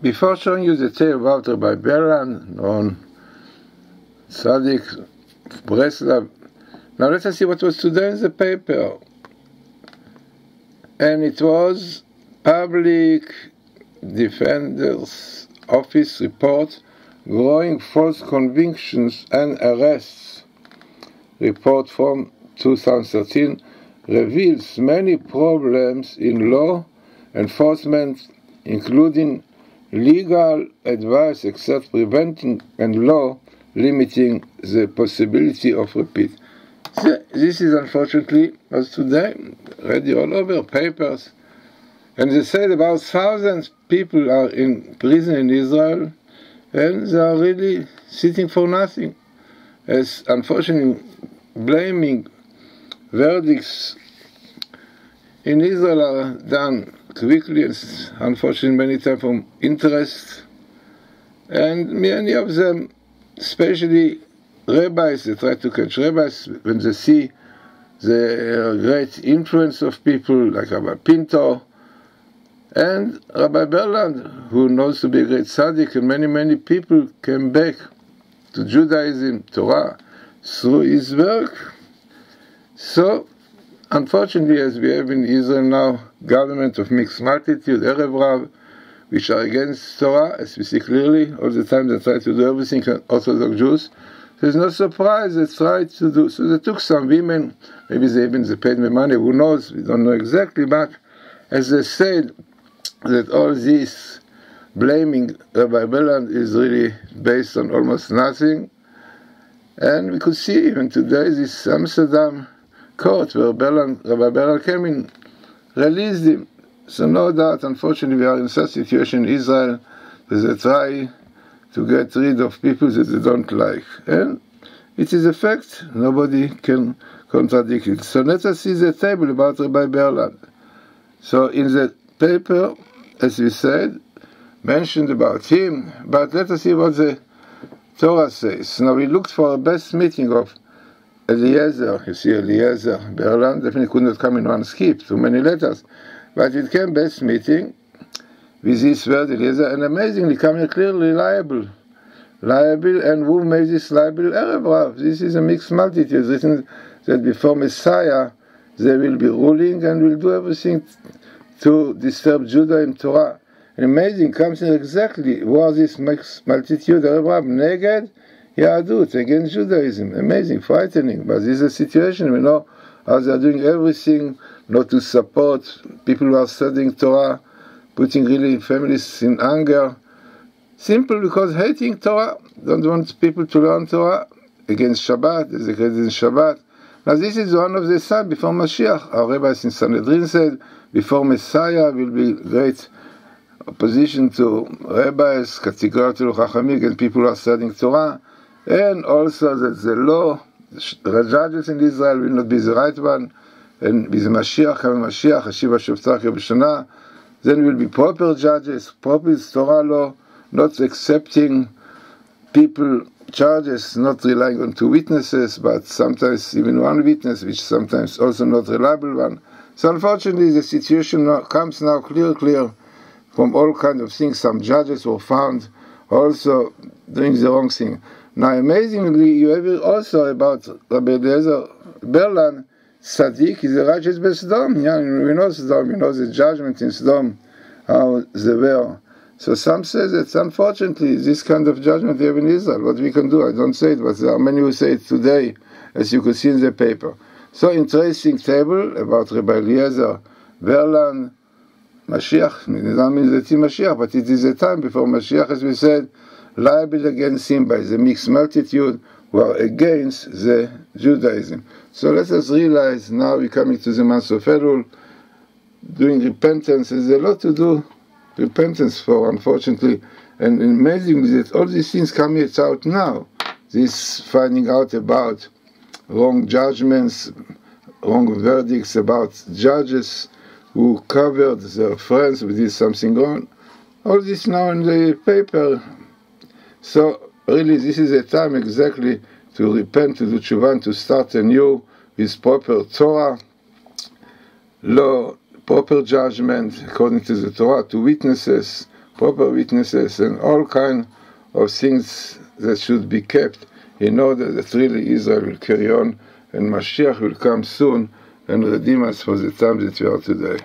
Before showing you the tale about Rabbi Berland on Tzaddik Breslav, now let us see what was today in the paper. And it was Public Defender's Office report growing false convictions and arrests. Report from 2013 reveals many problems in law enforcement, including legal advice except preventing and law limiting the possibility of repeat. This is unfortunately, as today, read all over papers, and they said about thousands people are in prison in Israel, and they are really sitting for nothing, as unfortunately blaming verdicts in Israel are done quickly and unfortunately many times from interest. And many of them, um, especially rabbis, they try to catch rabbis when they see the great influence of people like Rabbi Pinto and Rabbi Berland, who knows to be a great tzaddik, and many, many people came back to Judaism, Torah, through his work. So Unfortunately, as we have in Israel now, government of mixed multitude, Erev Rav, which are against Torah, as we see clearly, all the time they try to do everything Orthodox Jews. There's no surprise they tried to do. So they took some women, maybe they even they paid me money, who knows, we don't know exactly, but as they said, that all this blaming Rabbi Berland is really based on almost nothing. And we could see even today this Amsterdam court where Rabbi Berland came in, released him. So no doubt, unfortunately, we are in such situation in Israel that they try to get rid of people that they don't like. And it is a fact, nobody can contradict it. So let us see the table about Rabbi Berland. So in the paper, as we said, mentioned about him, but let us see what the Torah says. Now we looked for a best meeting of Eliezer, you see Eliezer, Berland definitely could not come in one skip, too many letters. But it came best meeting with this word Eliezer, and amazingly coming clearly liable. Liable, and who made this liable? Erev Rav. This is a mixed multitude, written that before Messiah they will be ruling and will do everything to disturb Judah and Torah. And amazing comes in exactly was this mixed multitude, Erev Rav, Neged, Yahadut, against Judaism. Amazing, frightening, but this is a situation, we know how they are doing everything not to support people who are studying Torah, putting really families in anger, simple because hating Torah, don't want people to learn Torah against Shabbat, as they in Shabbat. Now this is one of the signs before Mashiach. Our rabbis in Sanhedrin said, before Messiah will be great opposition to rabbis, categorical Chachamim, against people who are studying Torah and also that the law, the judges in Israel will not be the right one, and with the Mashiach, coming Mashiach, Hashiva Shavtach B'Shana, then will be proper judges, proper Torah law, not accepting people charges, not relying on two witnesses, but sometimes even one witness, which sometimes also not reliable one. So unfortunately, the situation comes now clear, clear from all kind of things. Some judges were found also doing the wrong thing. Now, amazingly, you have also about uh, Rabbi Eliezer Berland, Sadiq is a righteous Besdom. Yeah, we know Sodom, we know the judgment in Sodom, how they were. So some say that unfortunately this kind of judgment we have in Israel. What we can do, I don't say it, but there are many who say it today, as you could see in the paper. So interesting table about Rabbi Eliezer Berland, Mashiach. It doesn't mean that he Mashiach, but it is a time before Mashiach, as we said, liable against him by the mixed multitude who are against the Judaism. So let us realize now we're coming to the month of Elul, doing repentance. There's a lot to do repentance for, unfortunately. And amazingly that all these things come out now. This finding out about wrong judgments, wrong verdicts about judges who covered their friends with did something wrong. All this now in the paper so really this is a time exactly to repent, to do tshuva, to start anew with proper Torah, law, proper judgment according to the Torah, to witnesses, proper witnesses, and all kind of things that should be kept in order that really Israel will carry on and Mashiach will come soon and redeem us for the time that we are today.